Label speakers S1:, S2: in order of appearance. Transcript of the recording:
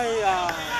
S1: 哎呀！